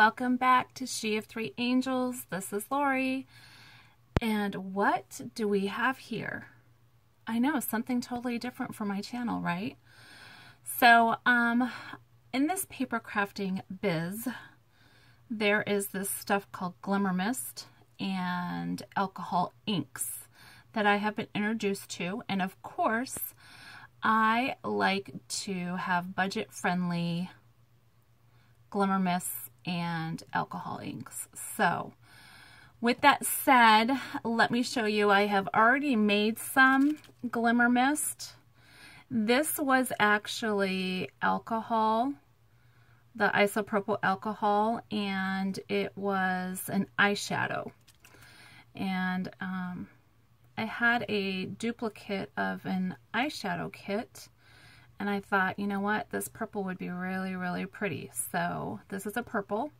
welcome back to She of Three Angels. This is Lori. And what do we have here? I know, something totally different for my channel, right? So, um, in this paper crafting biz, there is this stuff called Glimmer Mist and alcohol inks that I have been introduced to. And of course, I like to have budget-friendly glimmer mists and alcohol inks. So with that said, let me show you. I have already made some glimmer mist. This was actually alcohol, the isopropyl alcohol, and it was an eyeshadow. And um, I had a duplicate of an eyeshadow kit and I thought, you know what, this purple would be really, really pretty. So this is a purple.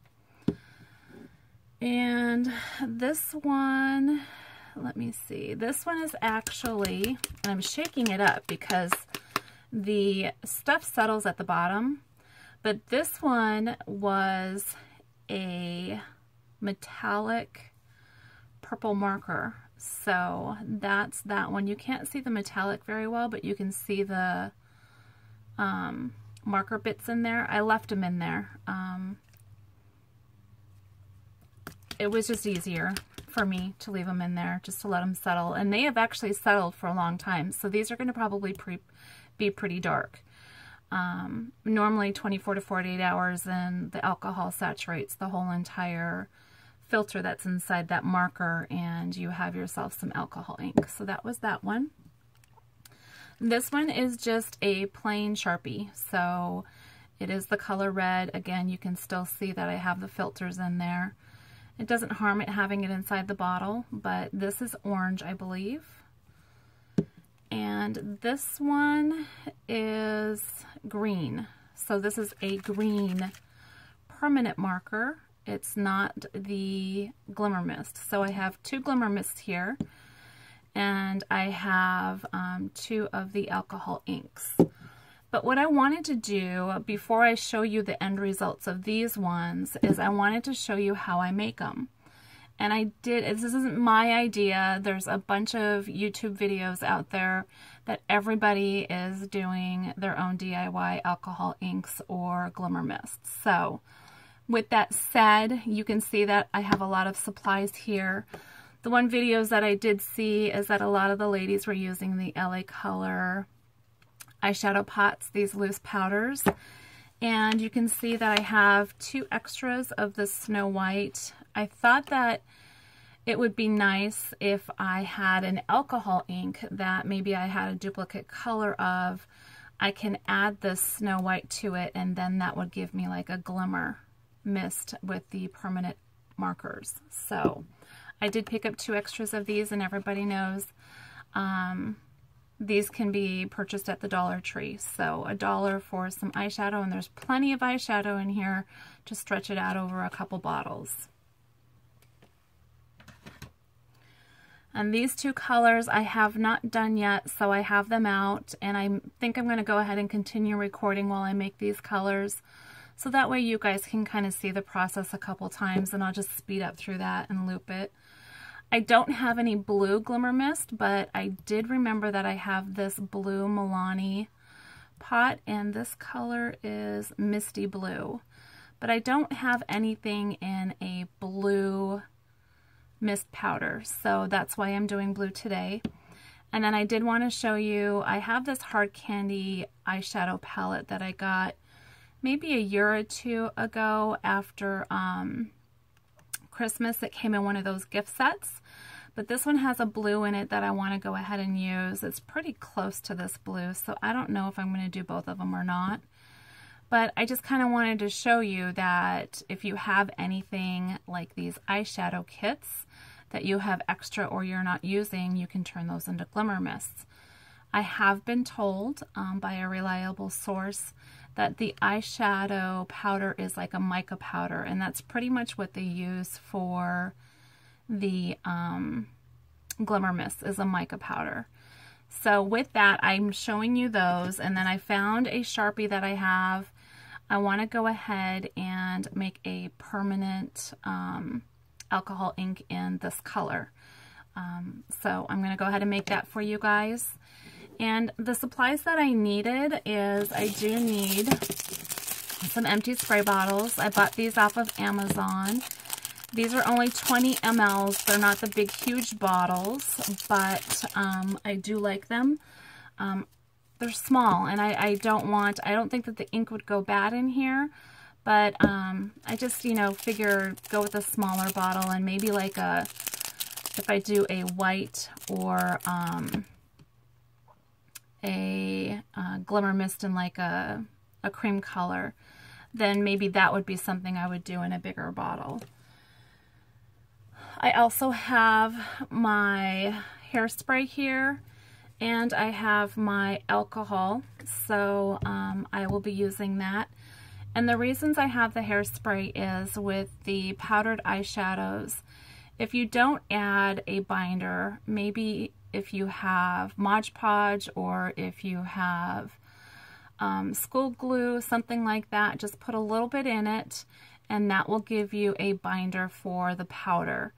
And this one, let me see, this one is actually, and I'm shaking it up because the stuff settles at the bottom, but this one was a metallic purple marker. So that's that one. You can't see the metallic very well, but you can see the um, marker bits in there. I left them in there. Um, it was just easier for me to leave them in there just to let them settle. And they have actually settled for a long time. So these are going to probably pre be pretty dark. Um, normally 24 to 48 hours and the alcohol saturates the whole entire filter that's inside that marker and you have yourself some alcohol ink. So that was that one. This one is just a plain Sharpie. So it is the color red. Again, you can still see that I have the filters in there. It doesn't harm it having it inside the bottle, but this is orange, I believe. And this one is green. So this is a green permanent marker. It's not the Glimmer Mist. So I have two Glimmer Mists here and I have um, two of the alcohol inks. But what I wanted to do before I show you the end results of these ones is I wanted to show you how I make them. And I did, this isn't my idea. There's a bunch of YouTube videos out there that everybody is doing their own DIY alcohol inks or glimmer mists. So with that said, you can see that I have a lot of supplies here. The one videos that I did see is that a lot of the ladies were using the LA Color eyeshadow pots, these loose powders. And you can see that I have two extras of the Snow White. I thought that it would be nice if I had an alcohol ink that maybe I had a duplicate color of. I can add the Snow White to it and then that would give me like a glimmer mist with the permanent markers. So I did pick up two extras of these and everybody knows um, these can be purchased at the Dollar Tree. So a dollar for some eyeshadow and there's plenty of eyeshadow in here to stretch it out over a couple bottles. And these two colors I have not done yet, so I have them out. And I think I'm going to go ahead and continue recording while I make these colors. So that way you guys can kind of see the process a couple times and I'll just speed up through that and loop it. I don't have any blue Glimmer Mist, but I did remember that I have this blue Milani pot, and this color is Misty Blue. But I don't have anything in a blue mist powder, so that's why I'm doing blue today. And then I did want to show you, I have this Hard Candy eyeshadow palette that I got maybe a year or two ago after um, Christmas. It came in one of those gift sets. But this one has a blue in it that I want to go ahead and use. It's pretty close to this blue, so I don't know if I'm going to do both of them or not. But I just kind of wanted to show you that if you have anything like these eyeshadow kits that you have extra or you're not using, you can turn those into glimmer mists. I have been told um, by a reliable source that the eyeshadow powder is like a mica powder, and that's pretty much what they use for the um, Glimmer Mist is a mica powder. So with that, I'm showing you those, and then I found a Sharpie that I have. I want to go ahead and make a permanent um, alcohol ink in this color. Um, so I'm going to go ahead and make that for you guys. And the supplies that I needed is I do need some empty spray bottles. I bought these off of Amazon. These are only 20 mLs. They're not the big, huge bottles, but um, I do like them. Um, they're small, and I, I, don't want, I don't think that the ink would go bad in here, but um, I just, you know, figure go with a smaller bottle and maybe like a, if I do a white or um, a uh, glimmer mist in like a, a cream color, then maybe that would be something I would do in a bigger bottle. I also have my hairspray here and I have my alcohol so um, I will be using that and the reasons I have the hairspray is with the powdered eyeshadows if you don't add a binder maybe if you have Mod Podge or if you have um, school glue, something like that. Just put a little bit in it and that will give you a binder for the powder.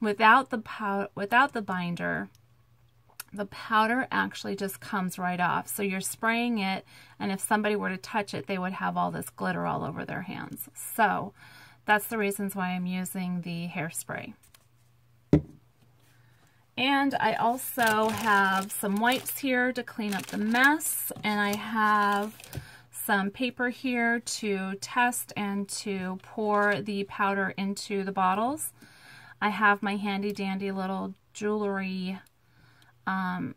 Without the, pow without the binder, the powder actually just comes right off. So you're spraying it, and if somebody were to touch it, they would have all this glitter all over their hands. So that's the reasons why I'm using the hairspray. And I also have some wipes here to clean up the mess. And I have some paper here to test and to pour the powder into the bottles. I have my handy dandy little jewelry um,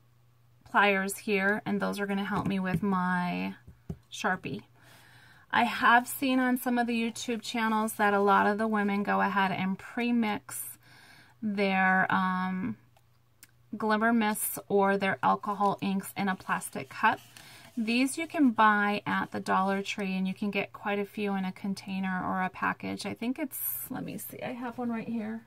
pliers here, and those are going to help me with my Sharpie. I have seen on some of the YouTube channels that a lot of the women go ahead and pre-mix their um, glimmer mists or their alcohol inks in a plastic cup. These you can buy at the Dollar Tree and you can get quite a few in a container or a package. I think it's, let me see, I have one right here.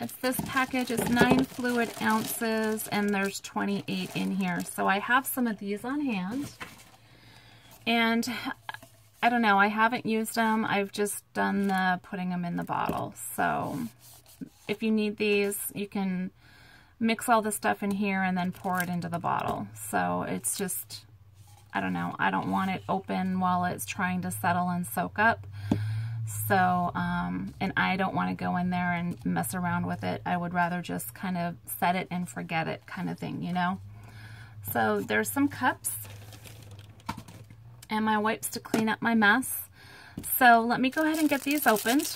It's this package, it's 9 fluid ounces and there's 28 in here. So I have some of these on hand. And I don't know, I haven't used them. I've just done the putting them in the bottle. So if you need these, you can mix all the stuff in here and then pour it into the bottle. So it's just, I don't know, I don't want it open while it's trying to settle and soak up. So, um, and I don't want to go in there and mess around with it. I would rather just kind of set it and forget it kind of thing, you know? So there's some cups and my wipes to clean up my mess. So let me go ahead and get these opened.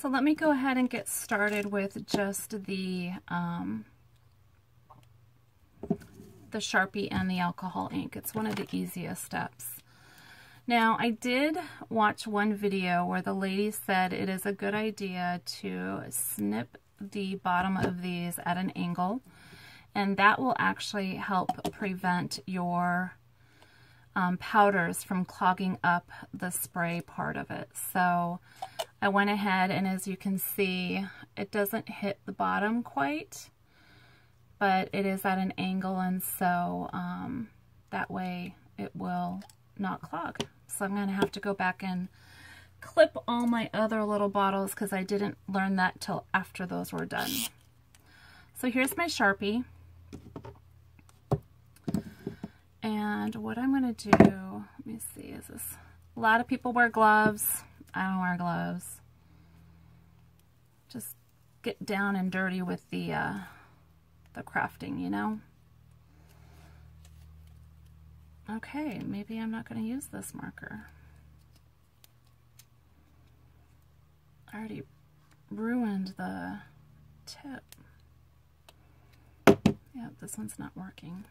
So let me go ahead and get started with just the, um, the Sharpie and the alcohol ink. It's one of the easiest steps. Now, I did watch one video where the lady said it is a good idea to snip the bottom of these at an angle, and that will actually help prevent your um, powders from clogging up the spray part of it. So I went ahead and as you can see, it doesn't hit the bottom quite, but it is at an angle and so um, that way it will not clog. So I'm going to have to go back and clip all my other little bottles because I didn't learn that till after those were done. So here's my Sharpie. And what I'm going to do, let me see, is this, a lot of people wear gloves. I don't wear gloves. Just get down and dirty with the, uh, the crafting, you know? Okay, maybe I'm not going to use this marker. I already ruined the tip. Yep, this one's not working.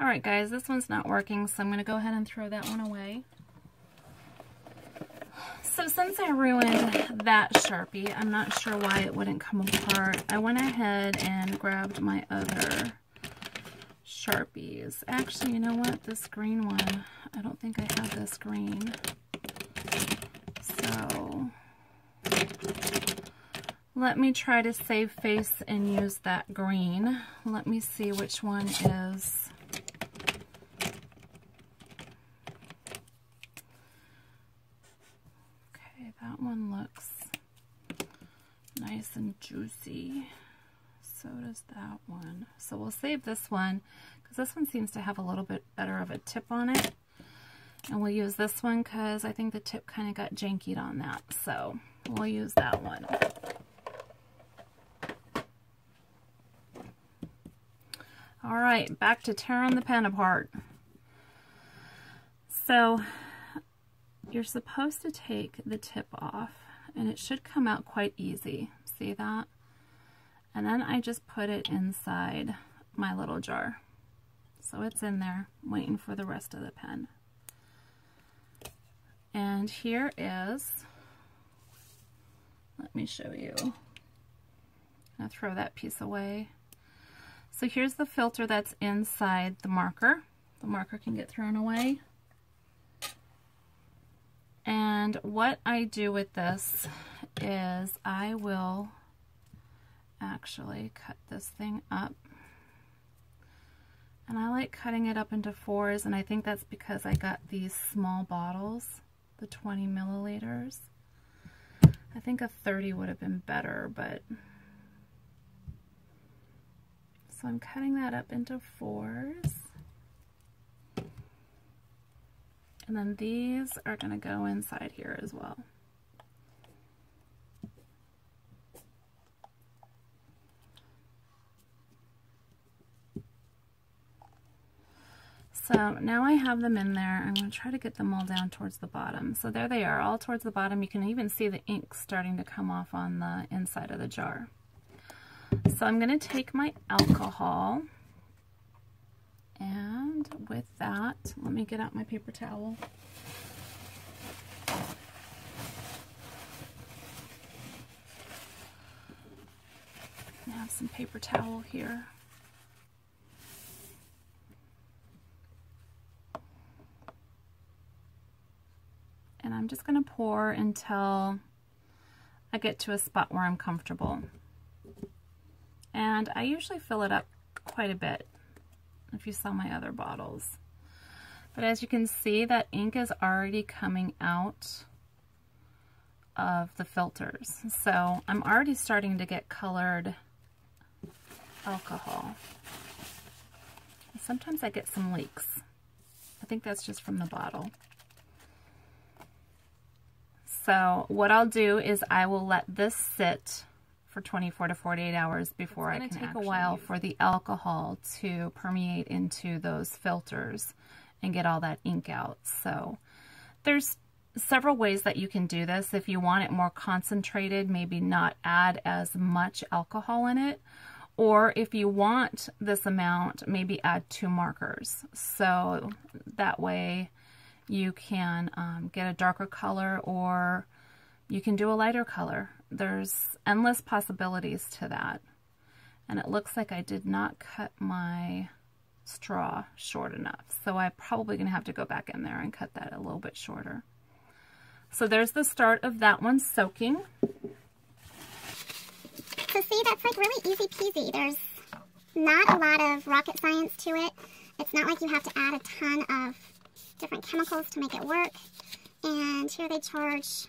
All right, guys, this one's not working, so I'm going to go ahead and throw that one away. So since I ruined that Sharpie, I'm not sure why it wouldn't come apart. I went ahead and grabbed my other Sharpies. Actually, you know what? This green one, I don't think I have this green. So let me try to save face and use that green. Let me see which one is That one looks nice and juicy. So does that one. So we'll save this one because this one seems to have a little bit better of a tip on it. And we'll use this one because I think the tip kind of got jankied on that. So we'll use that one. All right, back to tearing the pen apart. So you're supposed to take the tip off and it should come out quite easy. See that? And then I just put it inside my little jar. So it's in there waiting for the rest of the pen. And here is, let me show you. I'll throw that piece away. So here's the filter that's inside the marker. The marker can get thrown away. And what I do with this is I will actually cut this thing up. And I like cutting it up into fours, and I think that's because I got these small bottles, the 20 milliliters. I think a 30 would have been better, but... So I'm cutting that up into fours. And then these are going to go inside here as well. So now I have them in there. I'm going to try to get them all down towards the bottom. So there they are, all towards the bottom. You can even see the ink starting to come off on the inside of the jar. So I'm going to take my alcohol and with that, let me get out my paper towel. I have some paper towel here. And I'm just going to pour until I get to a spot where I'm comfortable. And I usually fill it up quite a bit if you saw my other bottles. But as you can see, that ink is already coming out of the filters. So I'm already starting to get colored alcohol. Sometimes I get some leaks. I think that's just from the bottle. So what I'll do is I will let this sit for 24 to 48 hours before I can take a while for the alcohol to permeate into those filters and get all that ink out. So there's several ways that you can do this. If you want it more concentrated, maybe not add as much alcohol in it. Or if you want this amount, maybe add two markers. So that way you can um, get a darker color or you can do a lighter color there's endless possibilities to that. And it looks like I did not cut my straw short enough. So I'm probably going to have to go back in there and cut that a little bit shorter. So there's the start of that one soaking. So see, that's like really easy peasy. There's not a lot of rocket science to it. It's not like you have to add a ton of different chemicals to make it work. And here they charge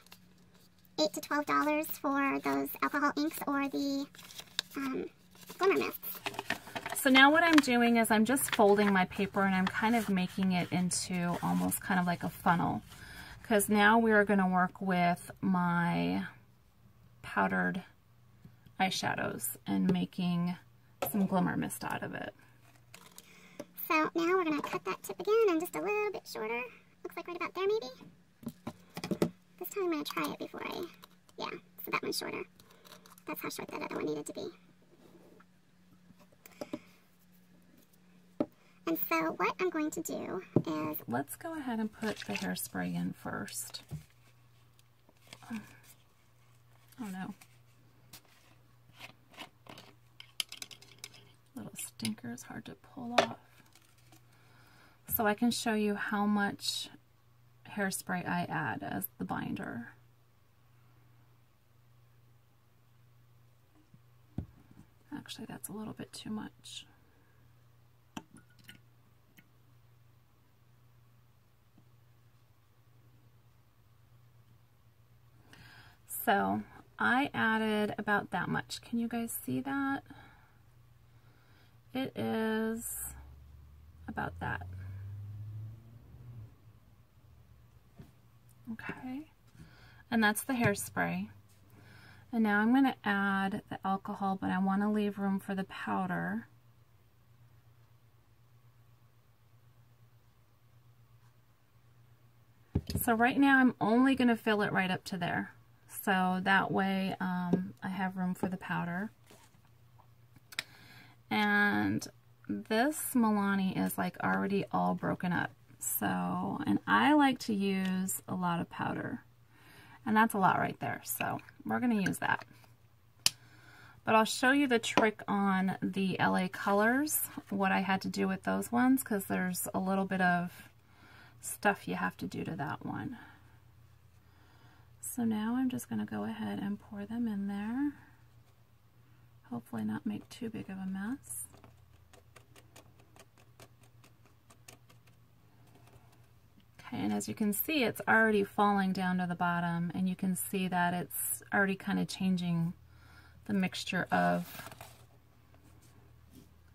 8 to $12 for those alcohol inks or the um, glimmer mists. So now what I'm doing is I'm just folding my paper and I'm kind of making it into almost kind of like a funnel. Because now we are going to work with my powdered eyeshadows and making some glimmer mist out of it. So now we're going to cut that tip again and just a little bit shorter. Looks like right about there maybe. This time I'm going to try it before I, yeah, so that one's shorter. That's how short that other one needed to be. And so what I'm going to do is... Let's go ahead and put the hairspray in first. Oh no. Little stinker is hard to pull off. So I can show you how much hairspray I add as the binder. Actually, that's a little bit too much. So I added about that much. Can you guys see that? It is about that. Okay. And that's the hairspray. And now I'm going to add the alcohol, but I want to leave room for the powder. So right now I'm only going to fill it right up to there. So that way um, I have room for the powder. And this Milani is like already all broken up. So, and I like to use a lot of powder. And that's a lot right there. So we're going to use that. But I'll show you the trick on the LA colors, what I had to do with those ones, because there's a little bit of stuff you have to do to that one. So now I'm just going to go ahead and pour them in there. Hopefully not make too big of a mess. Okay, and as you can see, it's already falling down to the bottom, and you can see that it's already kind of changing the mixture of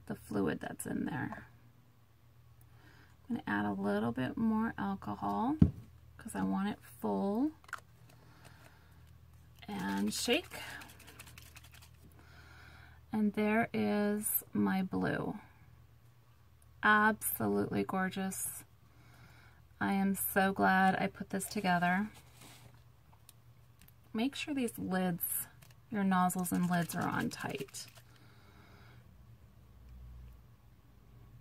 the fluid that's in there. I'm going to add a little bit more alcohol because I want it full and shake. And there is my blue. Absolutely gorgeous. I am so glad I put this together. Make sure these lids, your nozzles and lids are on tight.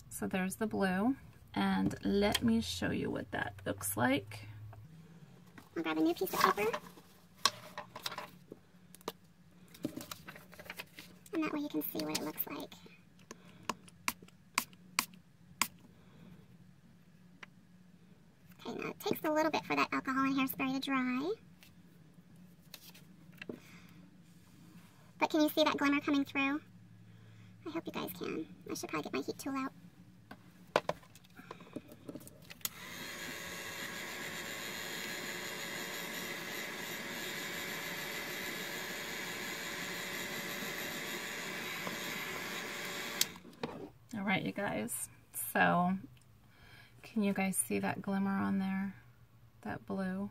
So there's the blue. And let me show you what that looks like. I'll grab a new piece of paper. And that way you can see what it looks like. Okay, now it takes a little bit for that alcohol and hairspray to dry. But can you see that glimmer coming through? I hope you guys can. I should probably get my heat tool out. All right, you guys. So, can you guys see that glimmer on there? That blue?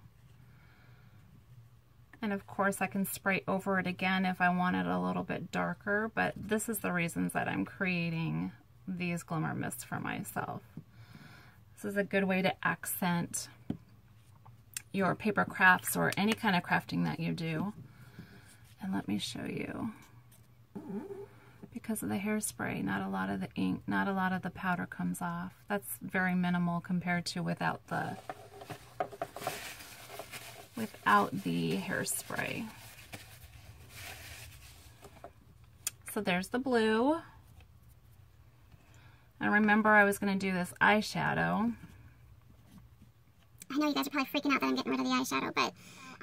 And of course I can spray over it again if I want it a little bit darker, but this is the reasons that I'm creating these glimmer mists for myself. This is a good way to accent your paper crafts or any kind of crafting that you do. And let me show you because of the hairspray, not a lot of the ink, not a lot of the powder comes off. That's very minimal compared to without the without the hairspray. So there's the blue. And remember I was going to do this eyeshadow. I know you guys are probably freaking out that I'm getting rid of the eyeshadow, but uh,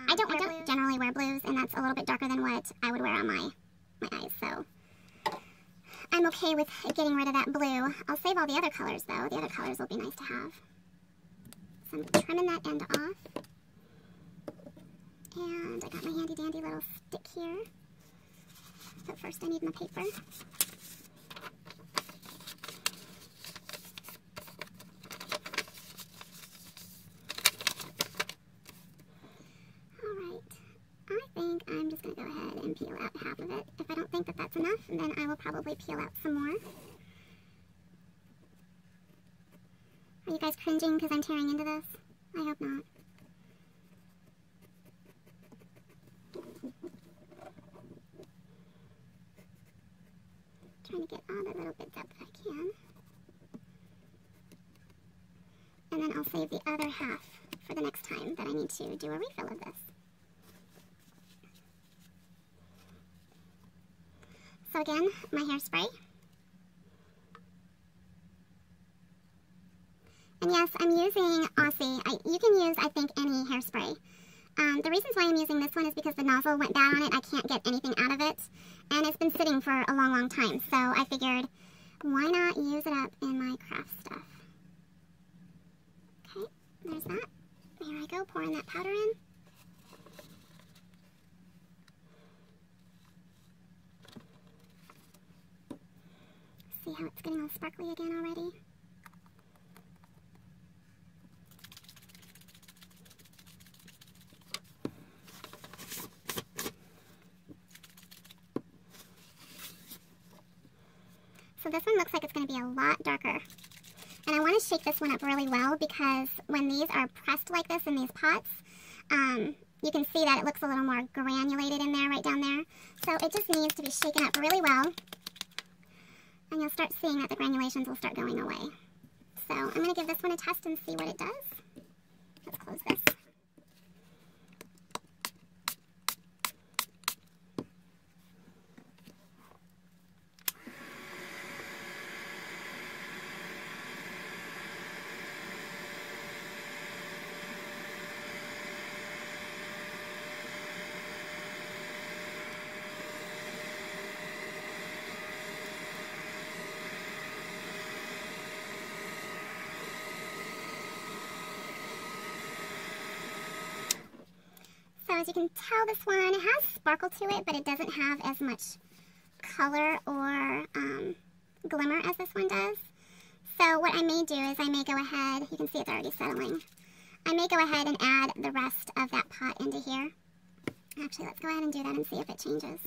I don't, I don't generally wear blues, and that's a little bit darker than what I would wear on my, my eyes, so I'm okay with getting rid of that blue. I'll save all the other colors though. The other colors will be nice to have. So I'm trimming that end off. And I got my handy dandy little stick here. But first I need my paper. I'm just going to go ahead and peel out half of it. If I don't think that that's enough, then I will probably peel out some more. Are you guys cringing because I'm tearing into this? I hope not. Trying to get all the little bits up that I can. And then I'll save the other half for the next time that I need to do a refill of this. So again, my hairspray. And yes, I'm using Aussie. I, you can use, I think, any hairspray. Um, the reasons why I'm using this one is because the nozzle went bad on it. I can't get anything out of it. And it's been sitting for a long, long time. So I figured, why not use it up in my craft stuff? Okay, there's that. Here I go, pouring that powder in. See how it's getting all sparkly again already? So this one looks like it's going to be a lot darker. And I want to shake this one up really well because when these are pressed like this in these pots, um, you can see that it looks a little more granulated in there, right down there. So it just needs to be shaken up really well. And you'll start seeing that the granulations will start going away. So I'm going to give this one a test and see what it does. Let's close this. So as you can tell, this one has sparkle to it, but it doesn't have as much color or um, glimmer as this one does. So what I may do is I may go ahead, you can see it's already settling. I may go ahead and add the rest of that pot into here. Actually, let's go ahead and do that and see if it changes.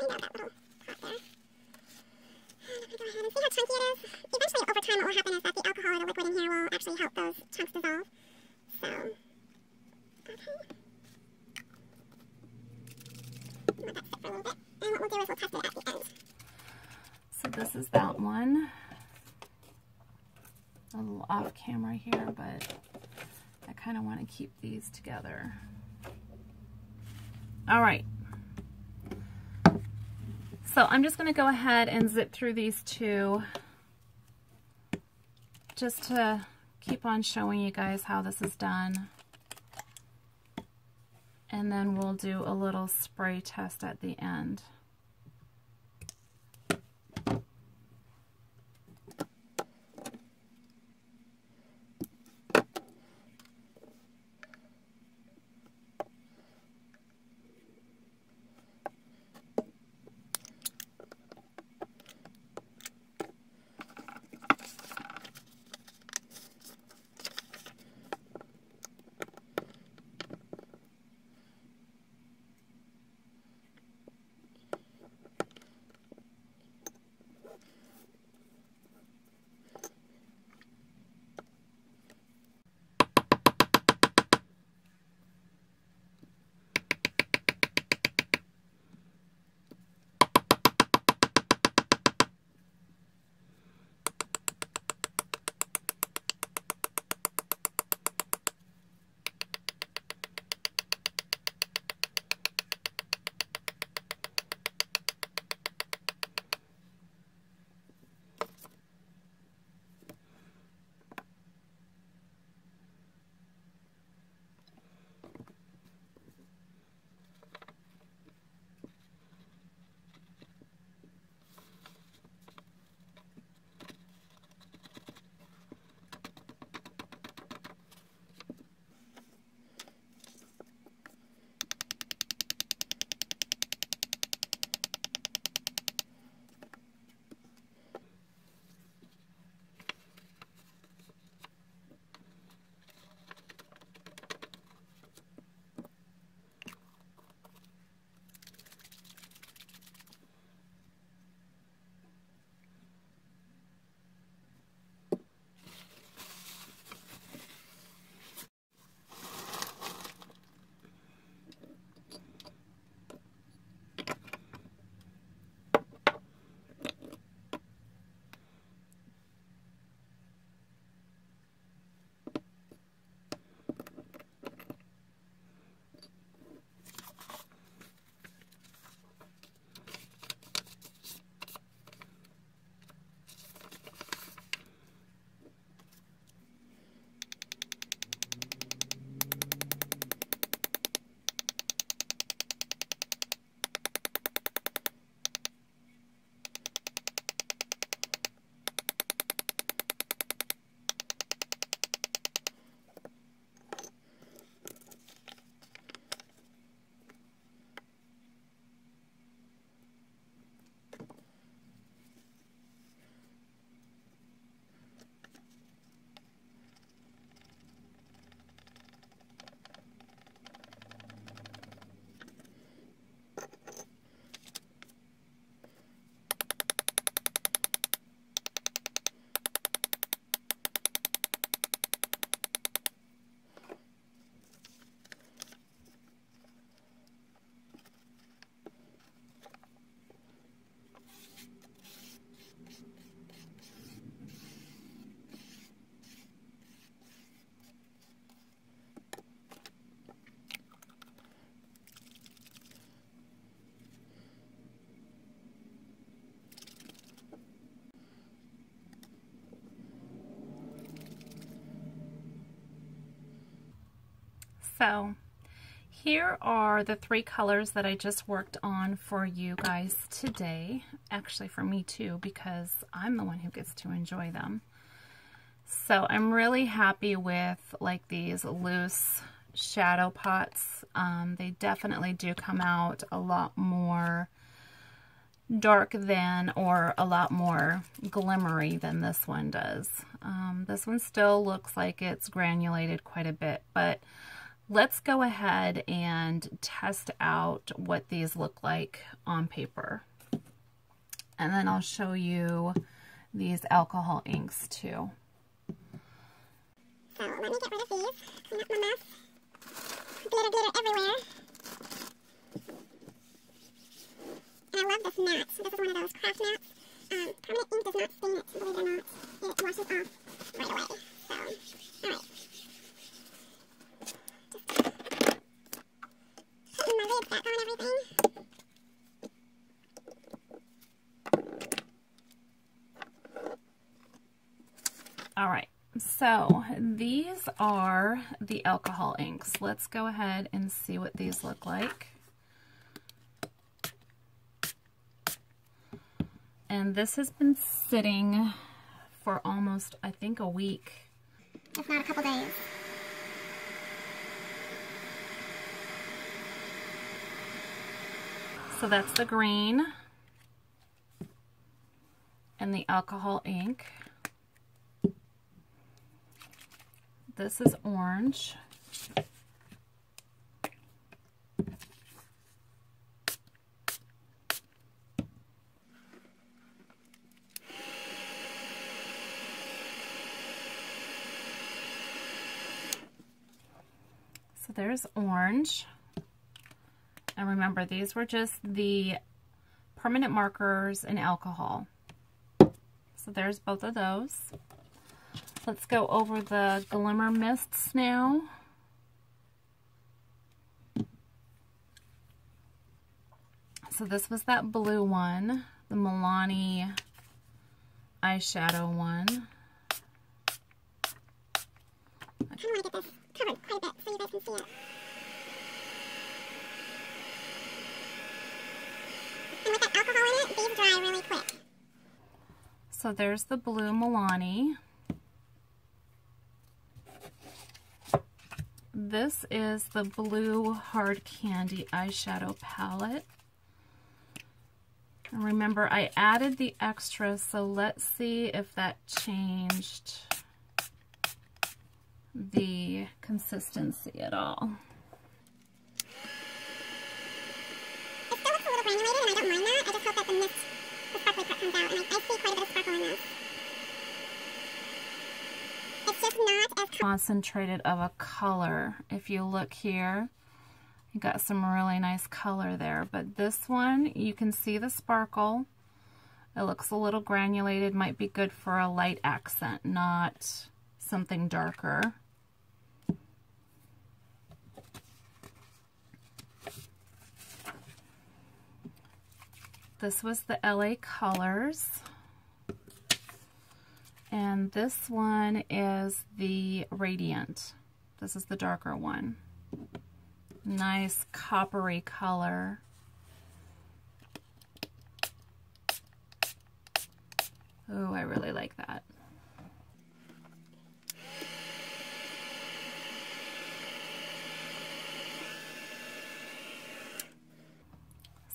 clean out that little pot there. And I'm going to go ahead and see how chunky it is. Eventually, over time, what will happen is that the alcohol or the liquid in here will actually help those chunks dissolve. So, okay. Let that sit for a little bit. And what we'll do is we'll test it at the end. So this is that one. A little off camera here, but I kind of want to keep these together. All right. So I'm just going to go ahead and zip through these two just to keep on showing you guys how this is done. And then we'll do a little spray test at the end. So here are the three colors that I just worked on for you guys today. Actually for me too, because I'm the one who gets to enjoy them. So I'm really happy with like these loose shadow pots. Um, they definitely do come out a lot more dark than or a lot more glimmery than this one does. Um, this one still looks like it's granulated quite a bit, but let's go ahead and test out what these look like on paper. And then I'll show you these alcohol inks too. So let me get rid of these, clean up my mess. Glitter, glitter everywhere. And I love this mat. This is one of those craft mats. Um, permanent ink does not stain it, believe it or not. It washes off right away. So, alright. Just putting my lids back on everything. All right, so these are the alcohol inks. Let's go ahead and see what these look like. And this has been sitting for almost, I think, a week. If not a couple days. So that's the green and the alcohol ink. This is orange. So there's orange. And remember, these were just the permanent markers and alcohol. So there's both of those. Let's go over the glimmer mists now. So this was that blue one, the Milani eyeshadow one. I kind of want to get this covered quite a bit so you guys can see it. And with that alcohol in it, these dry really quick. So there's the blue Milani. This is the blue hard candy eyeshadow palette. And remember, I added the extra, so let's see if that changed the consistency at all. It still looks a little granulated, and I don't mind that. I just hope that the mist, the sparkly part comes out, and I, I see quite a bit of sparkle in this. It's just not as Concentrated of a color. If you look here, you got some really nice color there. But this one, you can see the sparkle. It looks a little granulated. Might be good for a light accent, not something darker. This was the LA Colors. And this one is the Radiant. This is the darker one. Nice coppery color. Oh, I really like that.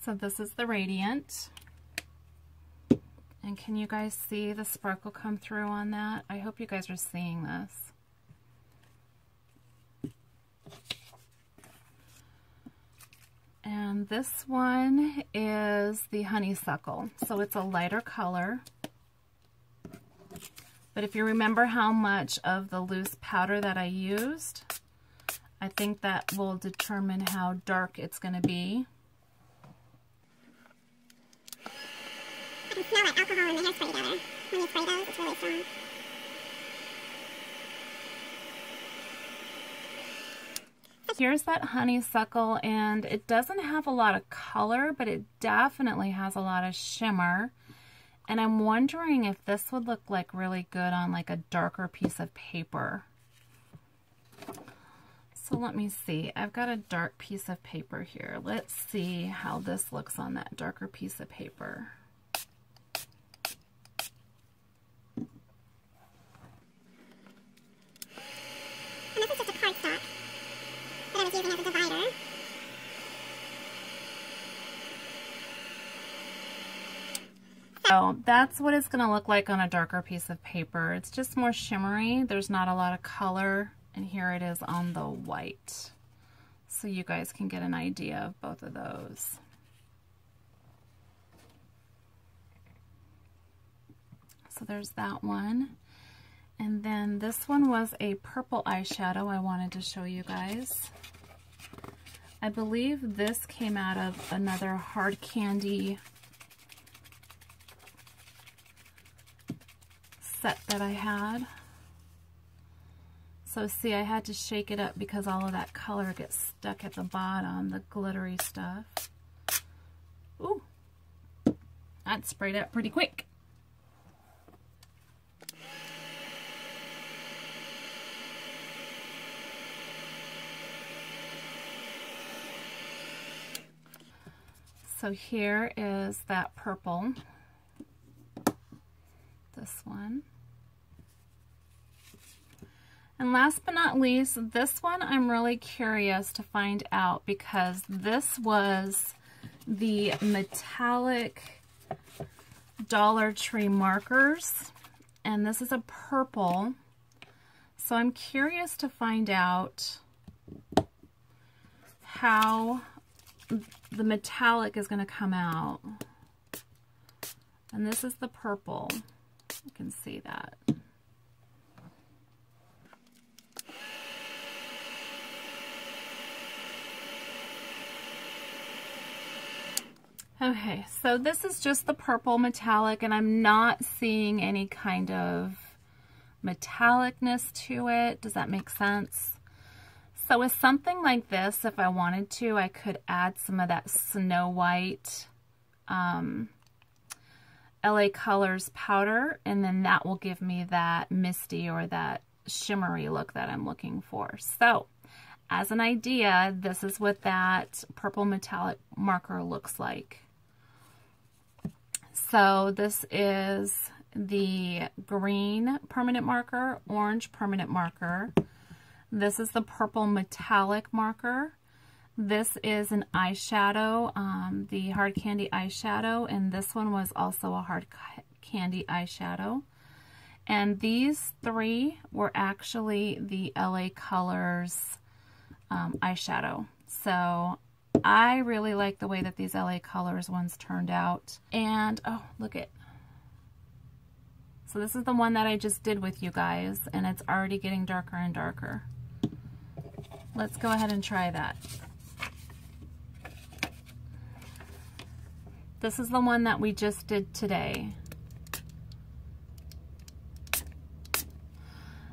So this is the Radiant. And can you guys see the sparkle come through on that? I hope you guys are seeing this. And this one is the honeysuckle. So it's a lighter color. But if you remember how much of the loose powder that I used, I think that will determine how dark it's going to be. I can smell that alcohol hairspray together. When you spray those, it's really strong. Here's that honeysuckle, and it doesn't have a lot of color, but it definitely has a lot of shimmer. And I'm wondering if this would look like really good on like a darker piece of paper. So let me see. I've got a dark piece of paper here. Let's see how this looks on that darker piece of paper. And this is just a cardstock that I was using as a divider. So that's what it's going to look like on a darker piece of paper. It's just more shimmery. There's not a lot of color. And here it is on the white. So you guys can get an idea of both of those. So there's that one. And then this one was a purple eyeshadow I wanted to show you guys. I believe this came out of another hard candy set that I had. So see, I had to shake it up because all of that color gets stuck at the bottom, the glittery stuff. Ooh, that sprayed up pretty quick. So here is that purple. This one. And last but not least, this one I'm really curious to find out because this was the metallic Dollar Tree markers. And this is a purple. So I'm curious to find out how the metallic is going to come out. And this is the purple. You can see that. Okay, so this is just the purple metallic and I'm not seeing any kind of metallicness to it. Does that make sense? So with something like this, if I wanted to, I could add some of that Snow White um, LA Colors powder, and then that will give me that misty or that shimmery look that I'm looking for. So as an idea, this is what that purple metallic marker looks like. So this is the green permanent marker, orange permanent marker. This is the purple metallic marker. This is an eyeshadow, um, the Hard Candy eyeshadow, and this one was also a Hard Candy eyeshadow. And these three were actually the LA Colors um, eyeshadow. So I really like the way that these LA Colors ones turned out. And, oh, look at, so this is the one that I just did with you guys, and it's already getting darker and darker. Let's go ahead and try that. This is the one that we just did today.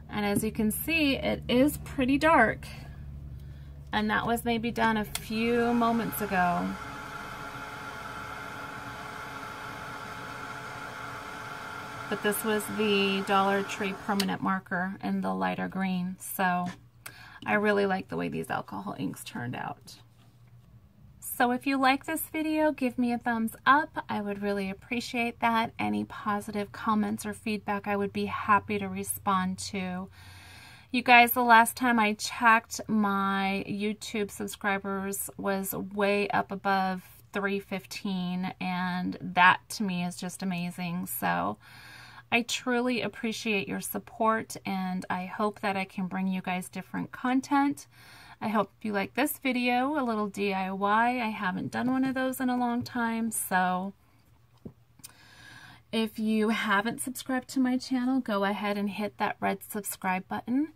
And as you can see, it is pretty dark. And that was maybe done a few moments ago. But this was the Dollar Tree permanent marker in the lighter green. So I really like the way these alcohol inks turned out. So if you like this video, give me a thumbs up. I would really appreciate that. Any positive comments or feedback, I would be happy to respond to. You guys, the last time I checked, my YouTube subscribers was way up above 315, and that to me is just amazing. So I truly appreciate your support, and I hope that I can bring you guys different content. I hope you like this video, a little DIY. I haven't done one of those in a long time, so if you haven't subscribed to my channel, go ahead and hit that red subscribe button.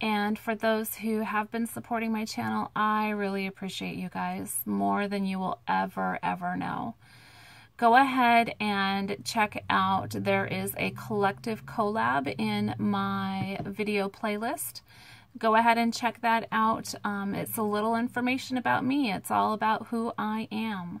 And for those who have been supporting my channel, I really appreciate you guys more than you will ever, ever know. Go ahead and check out, there is a collective collab in my video playlist. Go ahead and check that out. Um, it's a little information about me. It's all about who I am.